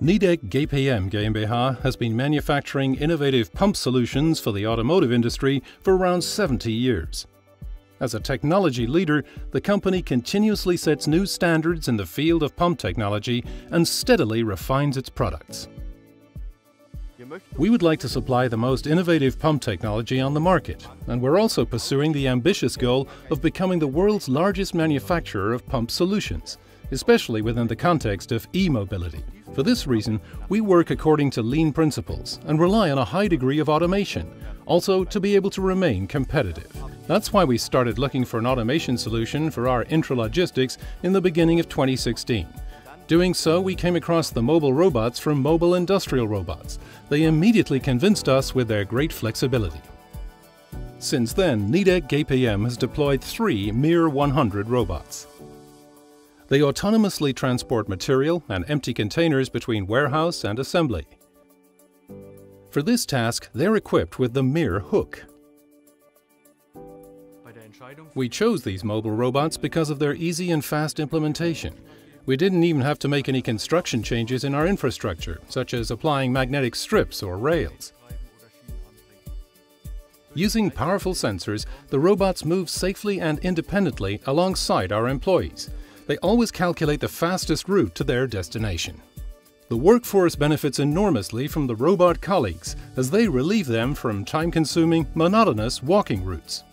Nidec GPM GmbH has been manufacturing innovative pump solutions for the automotive industry for around 70 years. As a technology leader, the company continuously sets new standards in the field of pump technology and steadily refines its products. We would like to supply the most innovative pump technology on the market, and we're also pursuing the ambitious goal of becoming the world's largest manufacturer of pump solutions, especially within the context of e-mobility. For this reason, we work according to lean principles and rely on a high degree of automation, also to be able to remain competitive. That's why we started looking for an automation solution for our intralogistics in the beginning of 2016. Doing so, we came across the mobile robots from Mobile Industrial Robots. They immediately convinced us with their great flexibility. Since then, Nidec GPM has deployed three MiR 100 robots. They autonomously transport material and empty containers between warehouse and assembly. For this task, they're equipped with the MiR hook. We chose these mobile robots because of their easy and fast implementation. We didn't even have to make any construction changes in our infrastructure, such as applying magnetic strips or rails. Using powerful sensors, the robots move safely and independently alongside our employees, they always calculate the fastest route to their destination. The workforce benefits enormously from the robot colleagues as they relieve them from time-consuming, monotonous walking routes.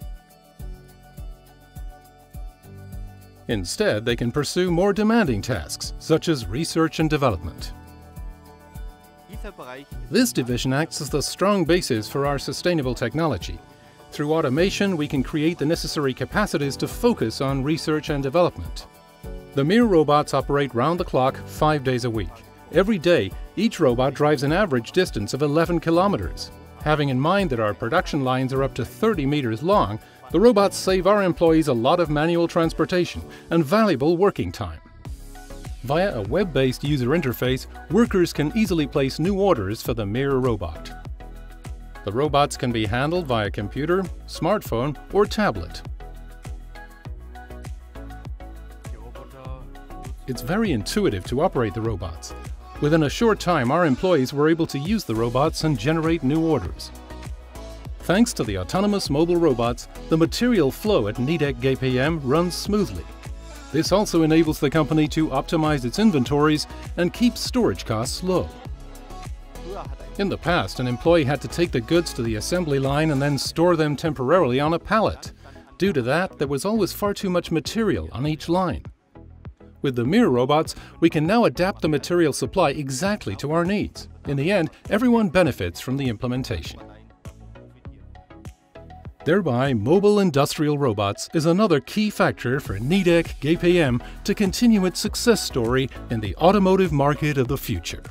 Instead, they can pursue more demanding tasks, such as research and development. This division acts as the strong basis for our sustainable technology. Through automation, we can create the necessary capacities to focus on research and development. The MiR robots operate round the clock, five days a week. Every day, each robot drives an average distance of 11 kilometers. Having in mind that our production lines are up to 30 meters long, the robots save our employees a lot of manual transportation and valuable working time. Via a web-based user interface, workers can easily place new orders for the MiR robot. The robots can be handled via computer, smartphone or tablet. It's very intuitive to operate the robots. Within a short time, our employees were able to use the robots and generate new orders. Thanks to the autonomous mobile robots, the material flow at Nidec GPM runs smoothly. This also enables the company to optimize its inventories and keep storage costs low. In the past, an employee had to take the goods to the assembly line and then store them temporarily on a pallet. Due to that, there was always far too much material on each line. With the MiR robots, we can now adapt the material supply exactly to our needs. In the end, everyone benefits from the implementation. Thereby, mobile industrial robots is another key factor for Nidec GPM to continue its success story in the automotive market of the future.